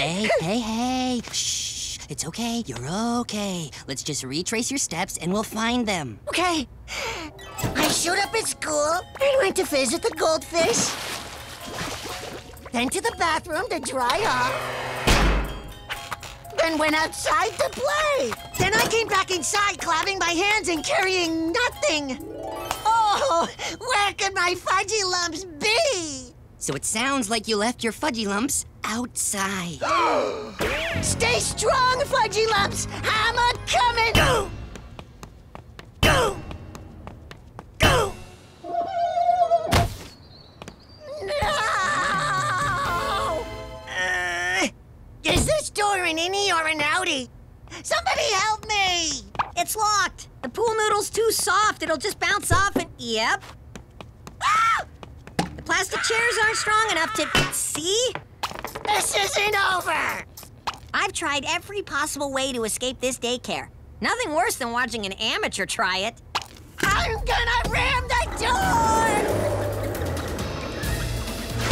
Hey, hey, hey. Shh. It's okay. You're okay. Let's just retrace your steps and we'll find them. Okay. I showed up at school and went to visit the goldfish. Then to the bathroom to dry off. Then went outside to play. Then I came back inside clapping my hands and carrying nothing. Oh, where could my fudgy lumps be? So it sounds like you left your fudgy lumps outside. Stay strong, fudgy lumps. I'm a coming. Go. Go. Go. No. Uh, is this door an innie or an outie? Somebody help me! It's locked. The pool noodle's too soft. It'll just bounce off and. Yep. The plastic chairs aren't strong enough to. See? This isn't over! I've tried every possible way to escape this daycare. Nothing worse than watching an amateur try it. I'm gonna ram the door!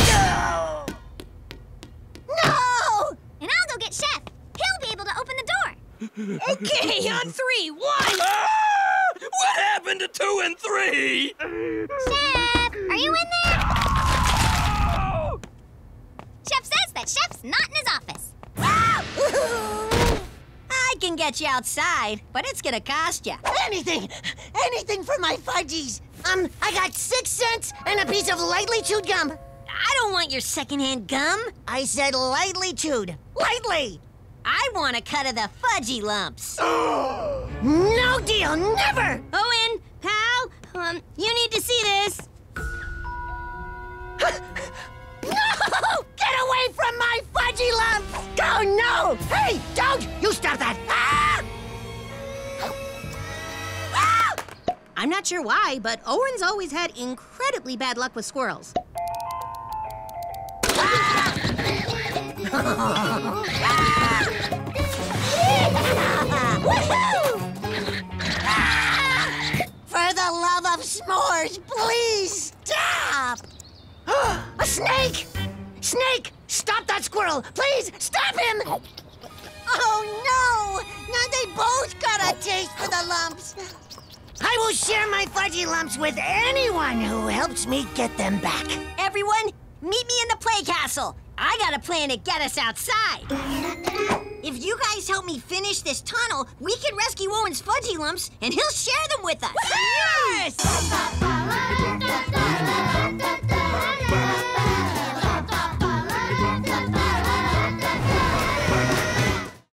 No! No! And I'll go get Chef. He'll be able to open the door. Okay, on three. One. Ah! What happened to two and three? Chef, are you get you outside, but it's gonna cost you. Anything! Anything for my fudgies! Um, I got six cents and a piece of lightly chewed gum. I don't want your secondhand gum. I said lightly chewed. Lightly! I want a cut of the fudgy lumps. No deal, never! Owen, pal, um, you need to see this. No! Get away from my fudgy lumps! Oh, no! Hey, don't! You stop that! I'm not sure why, but Owen's always had incredibly bad luck with squirrels. For the love of s'mores, please stop! A snake! Snake! Stop that squirrel! Please stop him! Oh no! Now they both got a taste for the lumps. I will share my fudgy lumps with anyone who helps me get them back. Everyone, meet me in the play castle. I got a plan to get us outside. If you guys help me finish this tunnel, we can rescue Owen's fudgy lumps, and he'll share them with us. Yes!